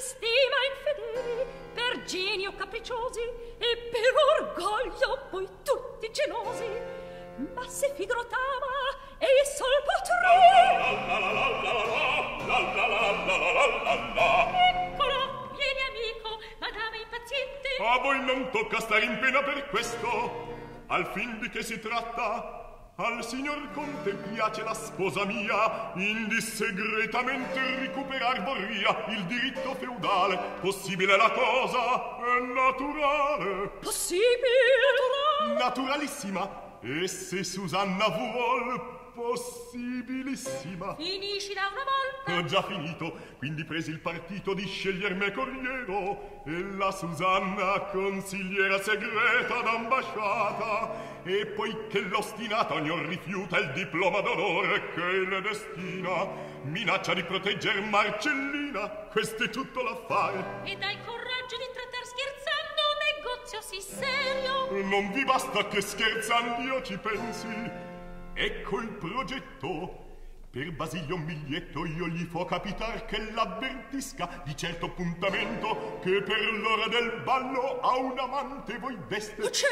si stima infedeli per genio capricciosi e per orgoglio poi tutti gelosi. Ma se fidrotava e il sol potrò. Eccolo vieni amico madama impaziente. A voi non tocca stare in pena per questo. Al fin di che si tratta Al signor Conte piace la sposa mia Indi segretamente recuperar vorria Il diritto feudale. Possibile la cosa? È naturale. Possibile? Naturalissima. E se Susanna vuol possibilissima. Finisci da una volta. Ho già finito, quindi presi il partito di sceglier me corriero e la Susanna consigliera segreta d'ambasciata. E poiché l'ostinata ognor rifiuta il diploma d'onore che le destina minaccia di protegger Marcellina questo è tutto l'affare. E dai coraggio di trattar scherzando un negozio sì serio. Non vi basta che scherzando io ci pensi Ecco il progetto. Per Basilio un biglietto io gli fo capitar che l'avvertisca di certo appuntamento che per l'ora del ballo a un amante voi veste. C'è!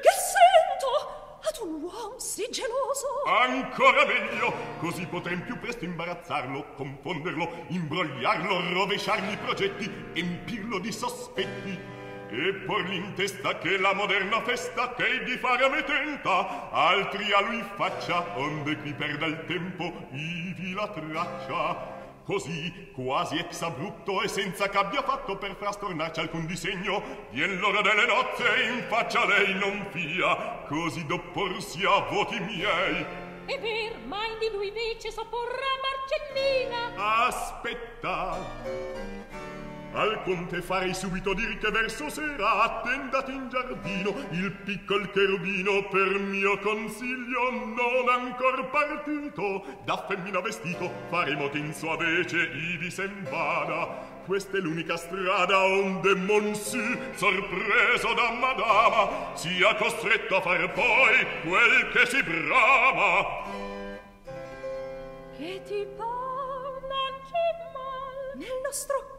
Che sento! Ad un uomo sì geloso! Ancora meglio! Così potrem più presto imbarazzarlo, confonderlo, imbrogliarlo, rovesciargli i progetti, empirlo di sospetti e porgli in testa che la moderna festa che di fare me tenta altri a lui faccia onde qui perda il tempo ivi la traccia. Così quasi ex abrupto e senza che abbia fatto per frastornarci alcun disegno vien l'ora delle nozze in faccia lei non fia così d'opporsi a voti miei. E per mai di lui invece sopporrà Marcellina. Aspetta al conte farei subito dir che verso sera attendati in giardino il piccol cherubino per mio consiglio non ancor partito. Da femmina vestito faremo che in sua vece ivi sen vada questa è l'unica strada onde Monsi, sorpreso da madama, sia costretto a far poi quel che si brama. Che ti parla, c'è mal? Nel nostro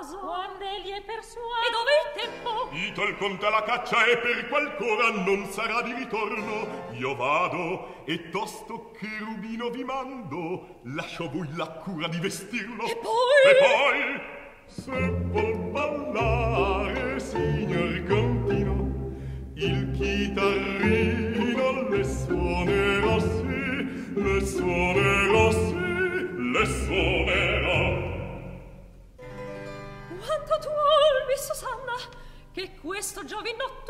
caso. Quando egli è per sua e dove il tempo? Ito il conte alla caccia e per qualcora non sarà di ritorno. Io vado e tosto che rubino vi mando. Lascio voi la cura di vestirlo. E poi? E poi se vol giovinotto